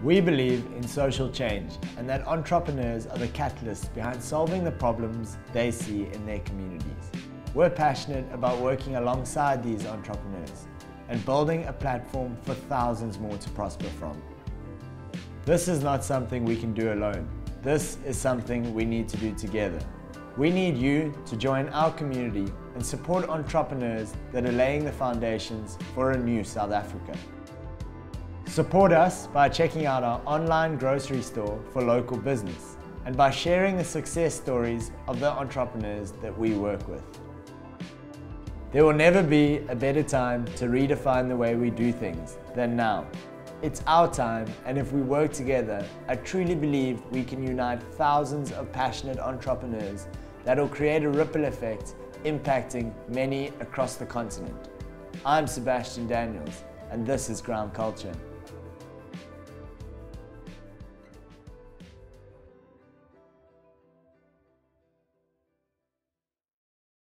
We believe in social change and that entrepreneurs are the catalysts behind solving the problems they see in their communities. We're passionate about working alongside these entrepreneurs and building a platform for thousands more to prosper from. This is not something we can do alone. This is something we need to do together. We need you to join our community and support entrepreneurs that are laying the foundations for a new South Africa. Support us by checking out our online grocery store for local business and by sharing the success stories of the entrepreneurs that we work with. There will never be a better time to redefine the way we do things than now. It's our time, and if we work together, I truly believe we can unite thousands of passionate entrepreneurs that will create a ripple effect impacting many across the continent. I'm Sebastian Daniels, and this is Ground Culture.